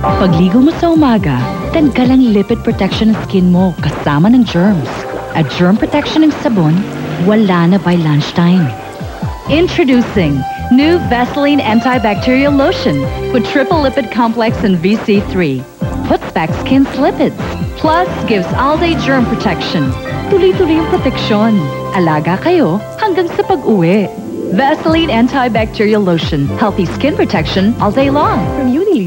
Pagligo mo sa umaga, tanggalang lipid protection ng skin mo kasama ng germs. At germ protection ng sabon, wala na by lunchtime. Introducing new Vaseline Antibacterial Lotion with triple lipid complex and VC3. Puts back skin's lipids. Plus, gives all-day germ protection. Tuloy-tuloy yung proteksyon. Alaga kayo hanggang sa pag-uwi. Vaseline Antibacterial Lotion. Healthy skin protection all day long. From Unilever.